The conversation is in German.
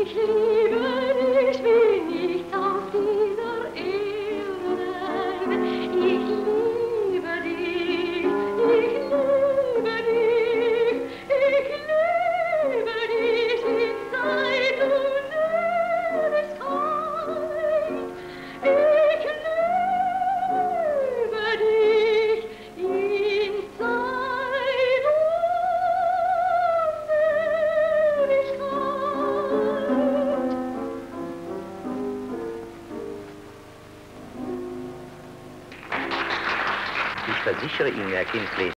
Ich liebe Ich versichere Ihnen, Herr Kingsley,